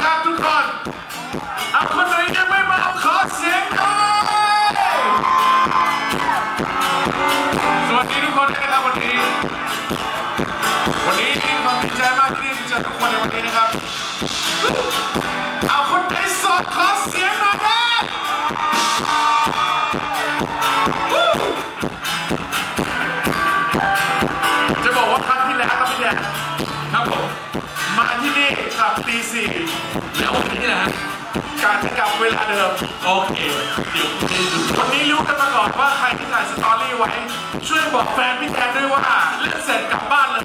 Satu kon. จากทุกคนในวันนี้นะครับ เอาคนไทยสดขอเสียงหน่อยได้จะบอกว่าครั้งที่แล้วครับพี่แดนครับผมมาที่นี่กลับตีสี่แล้ววันนี้นะฮะการจะกลับเวลาเดิม โอเคเดี๋ยวคนนี้รู้กันมาก่อนว่าใครที่ถ่ายสตอรี่ไว้ ช่วยบอกแฟนพี่แดนด้วยว่าเล่นเสร็จกลับบ้านเลย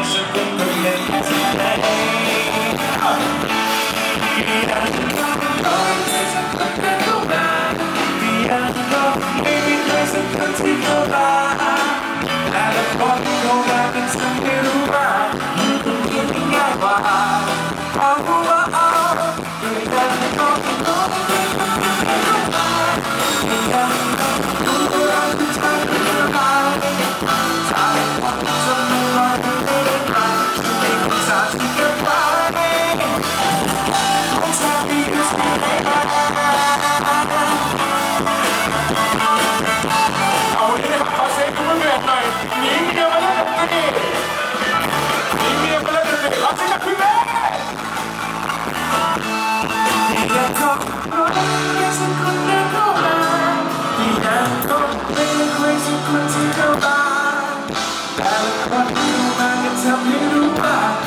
months go by. Alan, what do you? Tell to buy.